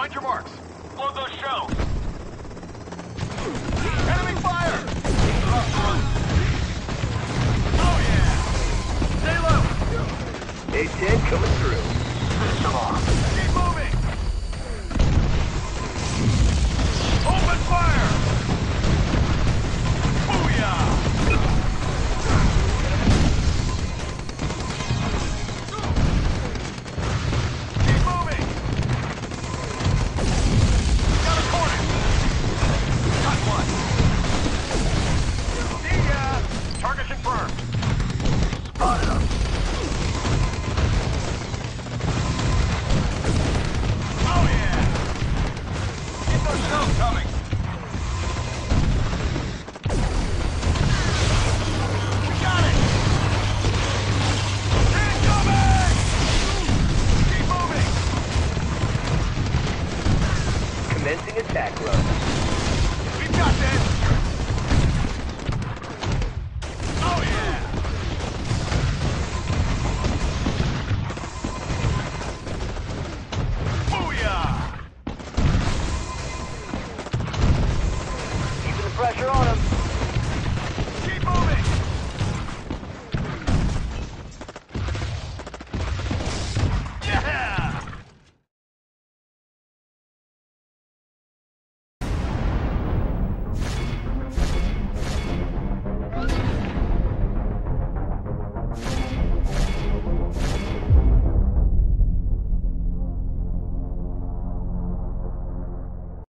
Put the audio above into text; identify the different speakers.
Speaker 1: On your marks. Load those shells. Enemy fire! Oh yeah! Stay low!
Speaker 2: A-10 coming through.
Speaker 1: Come on.
Speaker 2: Commencing attack run.
Speaker 1: We've got this!